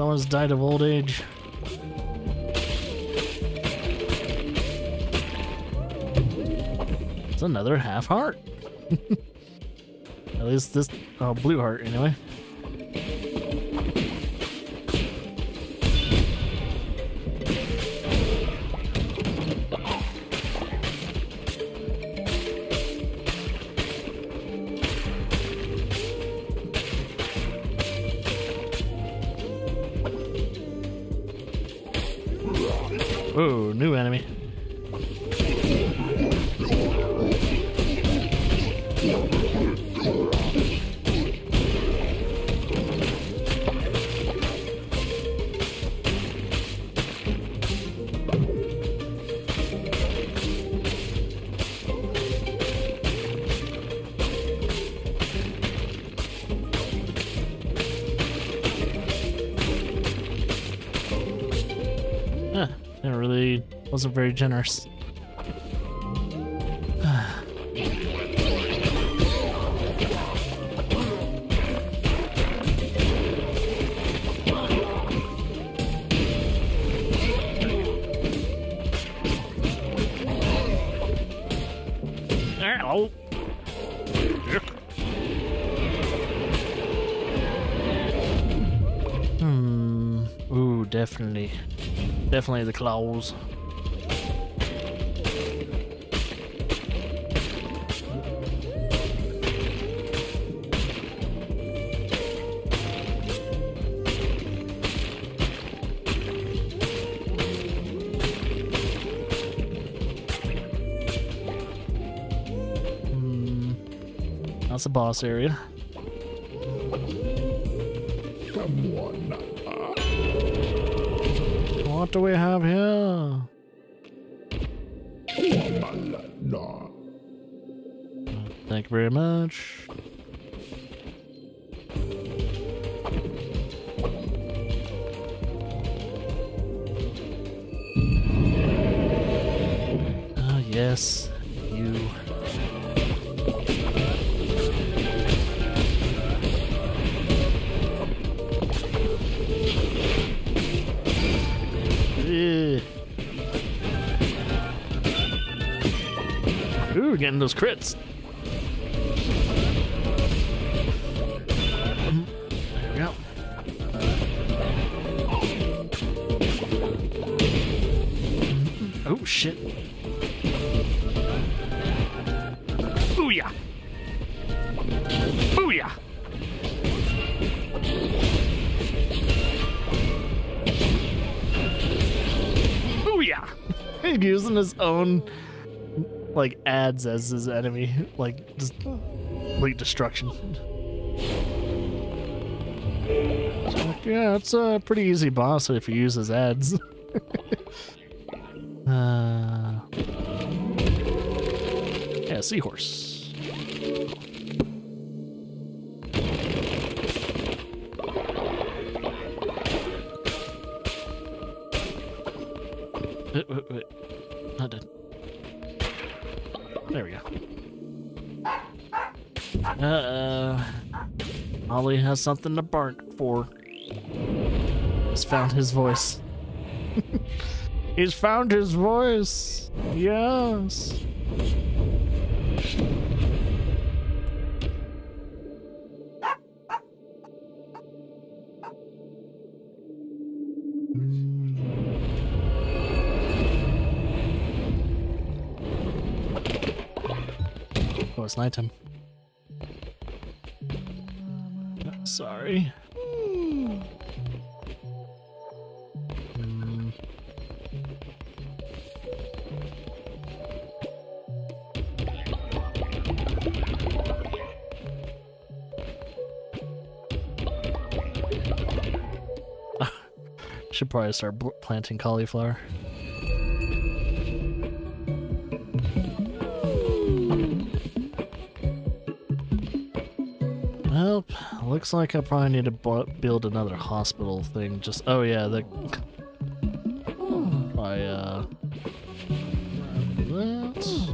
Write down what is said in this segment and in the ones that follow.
Someone's died of old age. It's another half heart. At least this oh blue heart anyway. Wasn't very generous. Hmm. Ooh, definitely. Definitely the claws. That's the boss area. What do we have here? Thank you very much. Ah, yes, Ooh, getting those crits. There we go. Mhm. Oh shit. Booyah! Booyah! Booyah! He's using his own like ads as his enemy, like just complete destruction. So, like, yeah, it's a pretty easy boss if you use his ads. uh, yeah, seahorse. Wait, wait, wait. Has something to bark for. He's found his voice. He's found his voice. Yes. Oh, it's nighttime. Sorry. Hmm. Should probably start planting cauliflower. Looks like I probably need to bu- build another hospital thing. Just oh yeah, the uh that.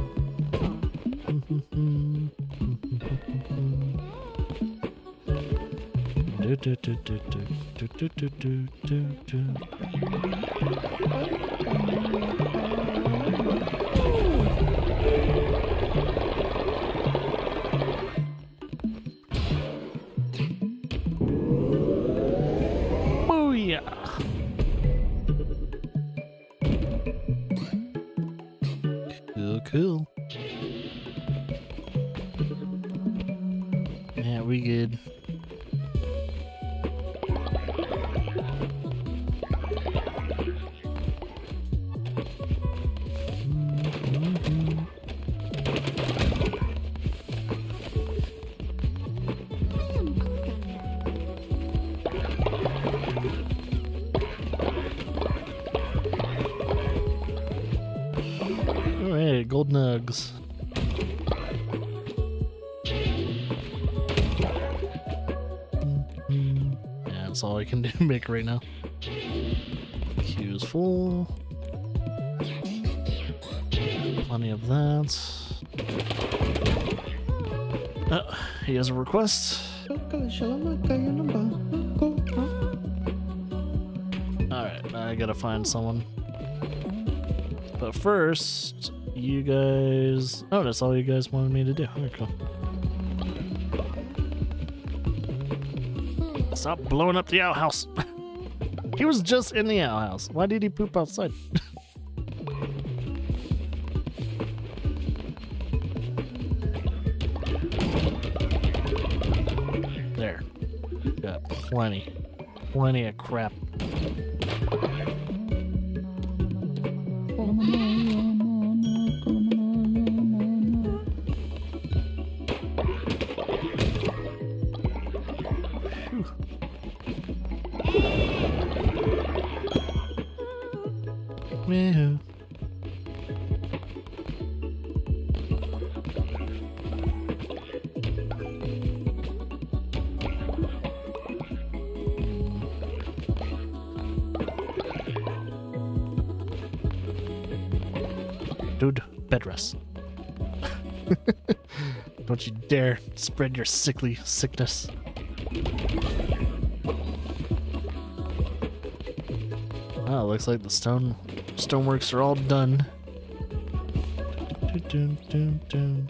Gold nugs. Yeah, that's all I can do make right now. Queue's full. Plenty of that. Uh, he has a request. Alright, I gotta find someone. But first, you guys. Oh, that's all you guys wanted me to do. Cool. Stop blowing up the outhouse. he was just in the outhouse. Why did he poop outside? there. Got plenty. Plenty of crap. Bed rest. Don't you dare spread your sickly sickness. Oh, looks like the stone stoneworks are all done. Dun, dun, dun, dun.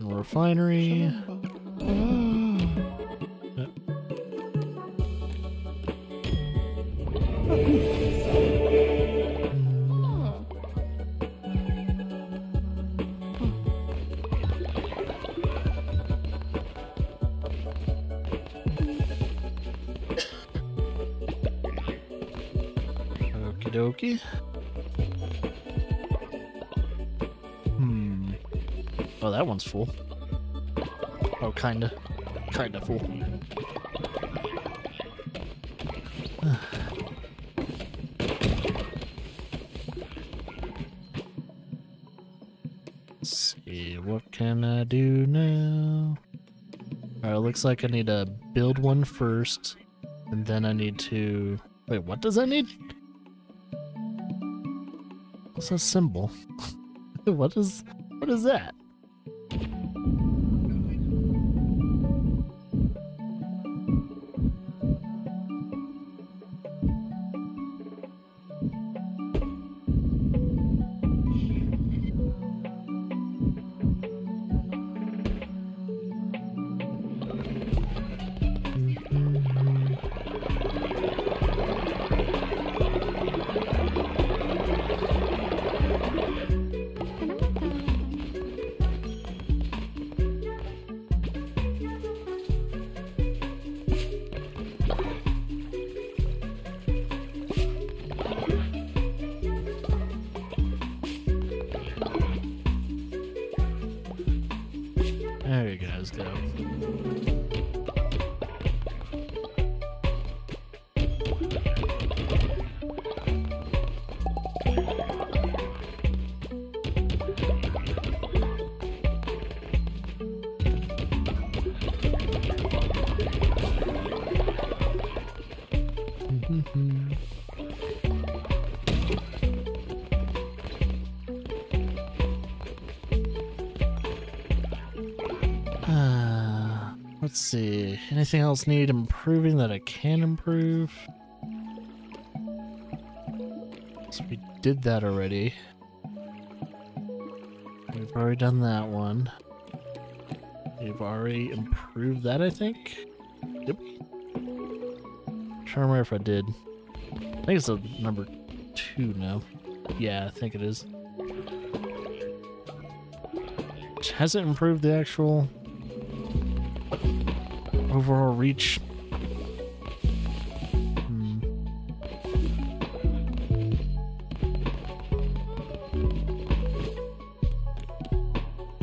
Refinery. Full. Oh, kinda. Kinda full. See, what can I do now? Alright, looks like I need to build one first, and then I need to. Wait, what does that need? What's that symbol? what is. What is that? Anything else need improving that I can improve? So we did that already. We've already done that one. We've already improved that, I think. Yep. Trying to remember if I did. I think it's a number two now. Yeah, I think it is. Has it improved the actual overall reach? Hmm.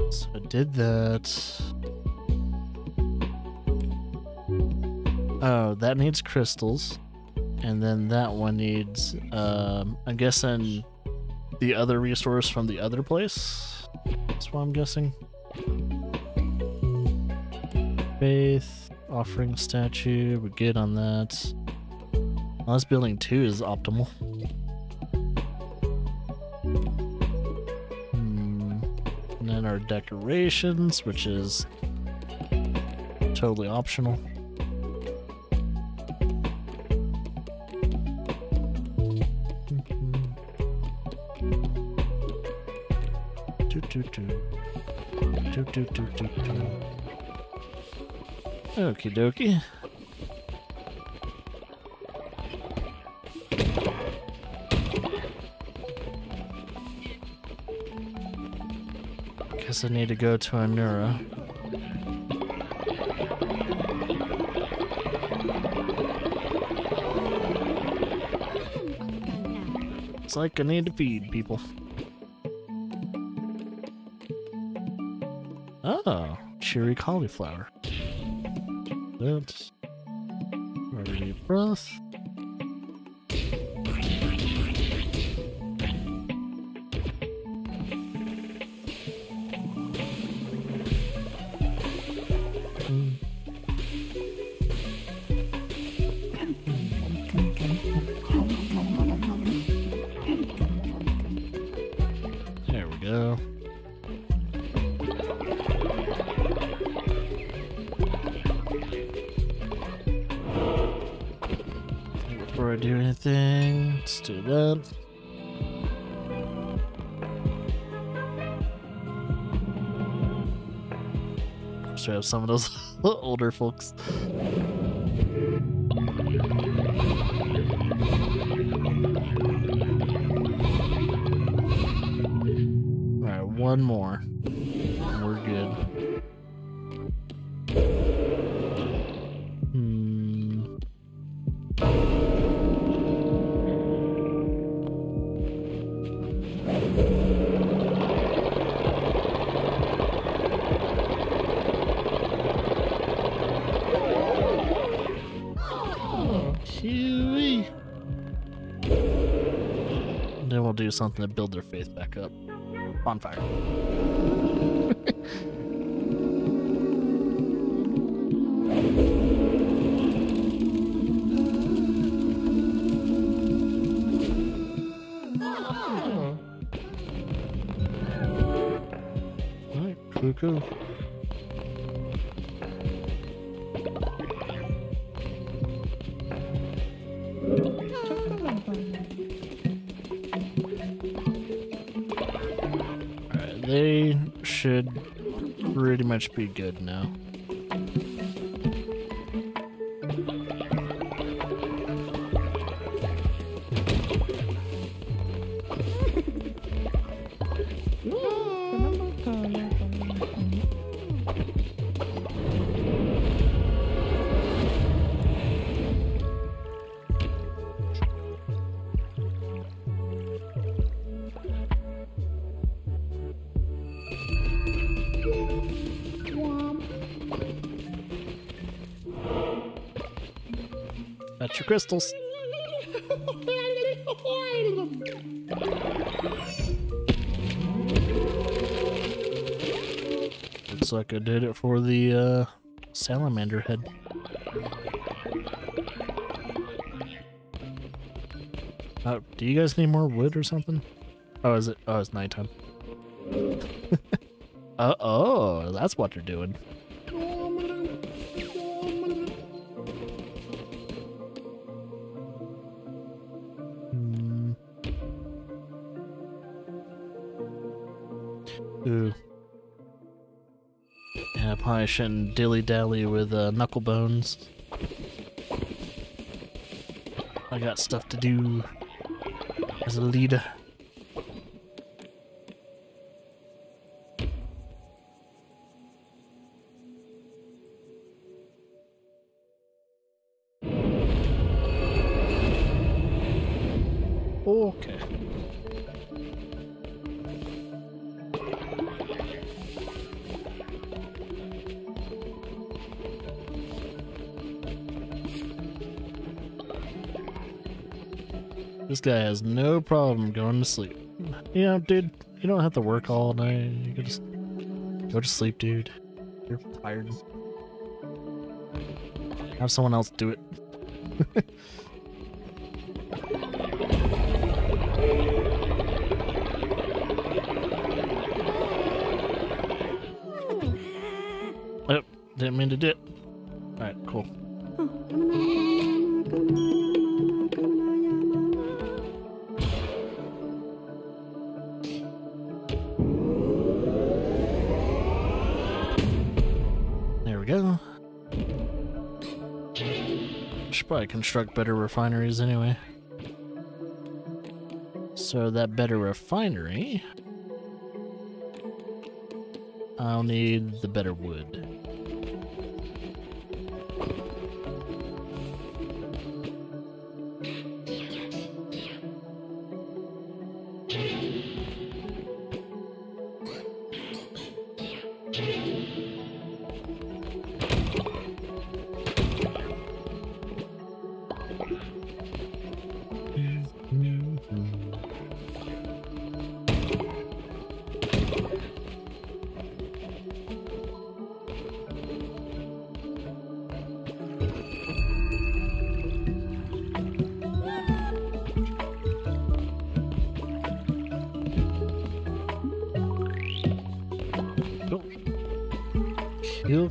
So I did that. Oh, that needs crystals. And then that one needs, um, I'm guessing the other resource from the other place. That's what I'm guessing. Faith, offering statue, we're good on that. Unless building two is optimal. Hmm. And then our decorations, which is totally optional. Do do. Do do do do do. Okie dokie. Guess I need to go to Anura. It's like I need to feed people. Oh, cherry cauliflower. That's already breath. Do that. So I have some of those older folks. Alright, one more. We're good. Do something to build their faith back up. Bonfire. Alright. Much be good now. Crystals. Looks like I did it for the uh, salamander head. Oh, do you guys need more wood or something? Oh, is it? Oh, it's nighttime. uh oh, that's what they're doing. I shouldn't dilly dally with uh, knuckle bones. I got stuff to do as a leader. Guy has no problem going to sleep. You know, dude, you don't have to work all night. You can just go to sleep, dude. You're tired. Have someone else do it. oh, didn't mean to do it. Alright, cool. Probably construct better refineries anyway. So that better refinery, I'll need the better wood.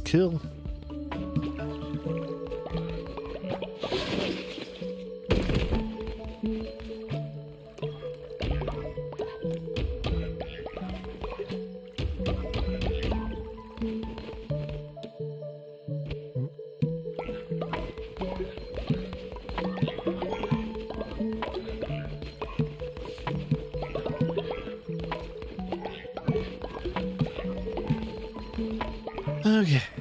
Kill. Okay.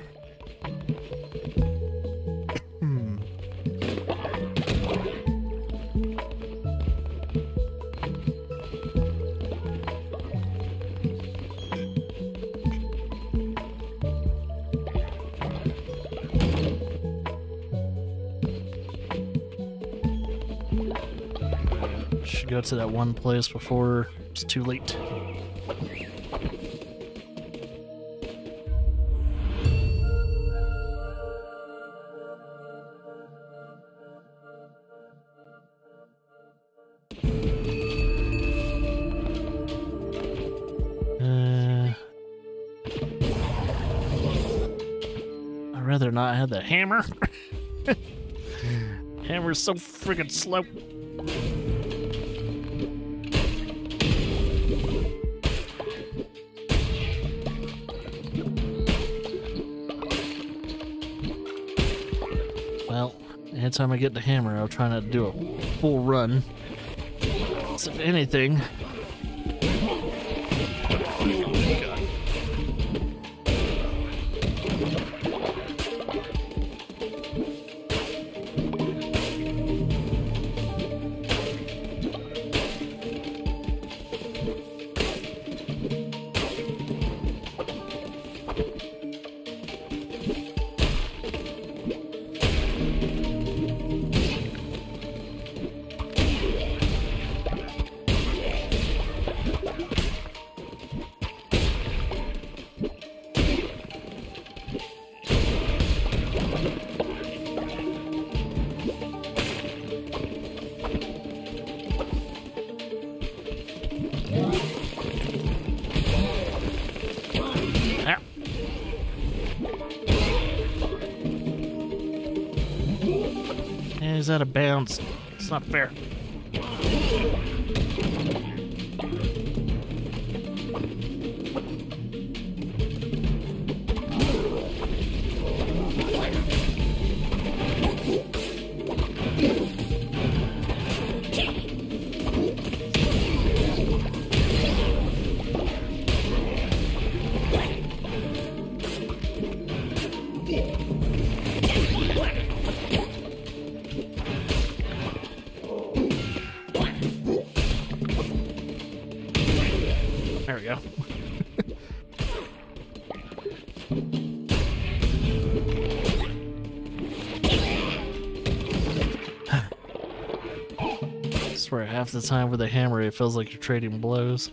To that one place before it's too late. Uh, I'd rather not have the hammer. Hammer's so friggin' slow. Anytime I get the hammer, I'll try not to do a full run. So if anything, out of bounds. It's not fair. There we go. I swear, half the time with a hammer, it feels like you're trading blows.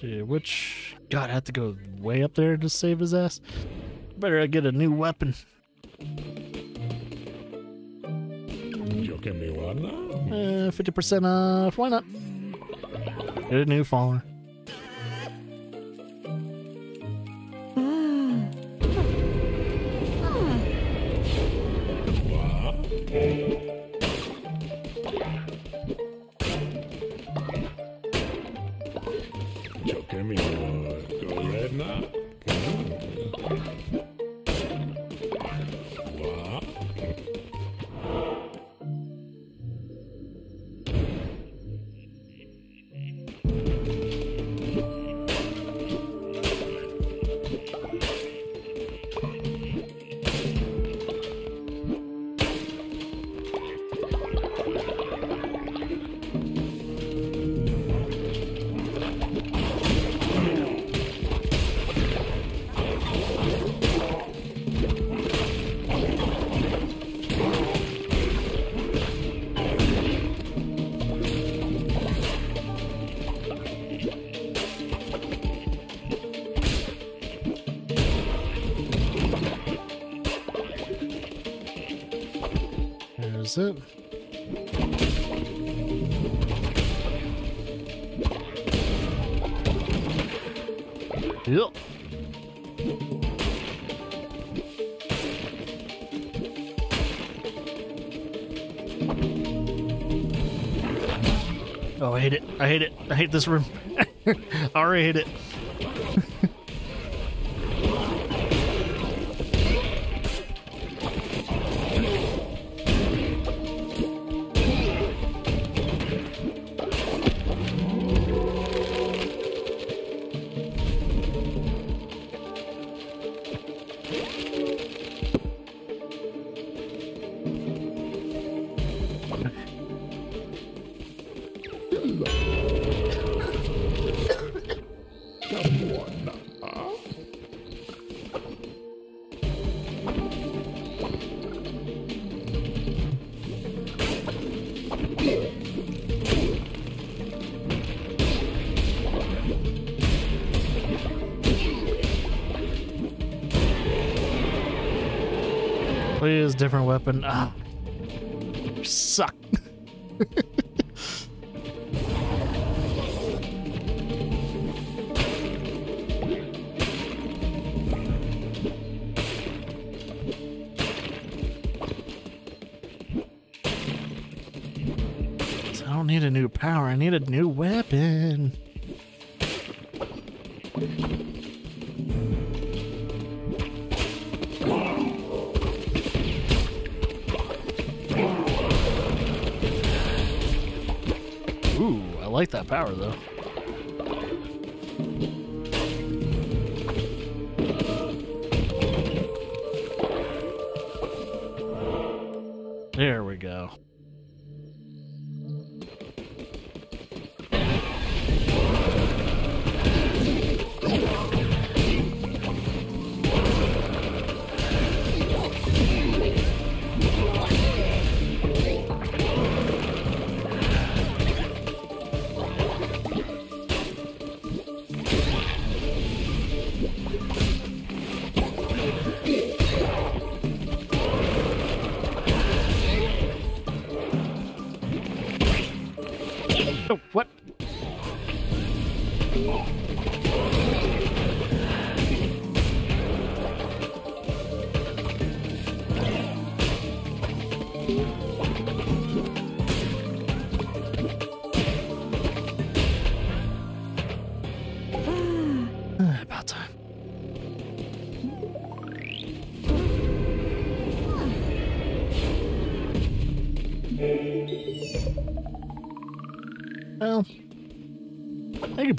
See which. God, I have to go way up there to save his ass. Better I get a new weapon. Yo que me guarda. Uh, 50% off. Why not? Get a new faller. There's it. Yep. Oh, I hate it. I hate it. I hate this room. I already hate it. Different weapon. Ah. Suck. I don't need a new power. I need a new weapon. Power though.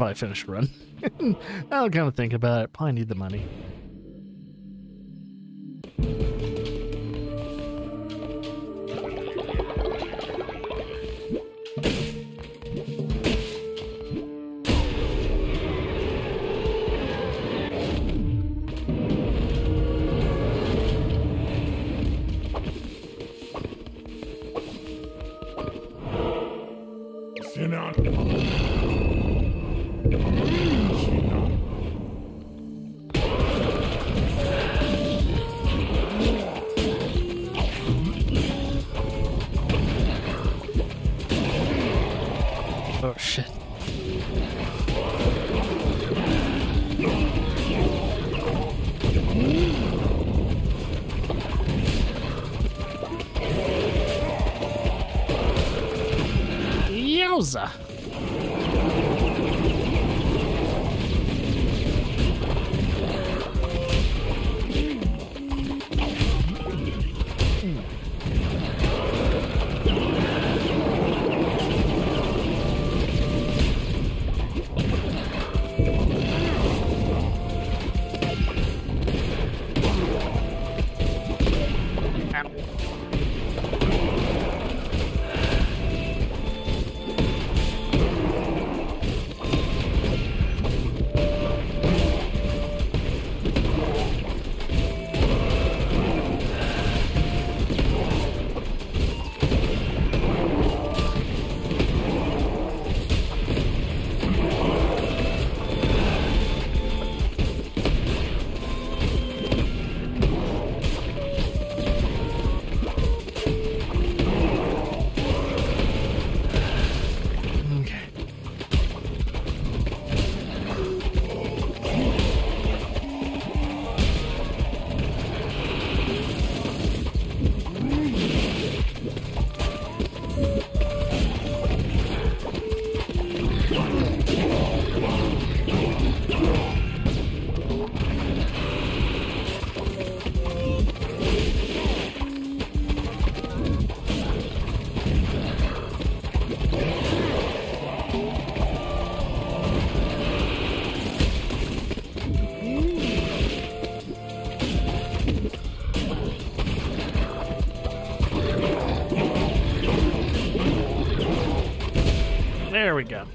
Probably finish a run. I'll kind of think about it. Probably need the money. Yowza! we go.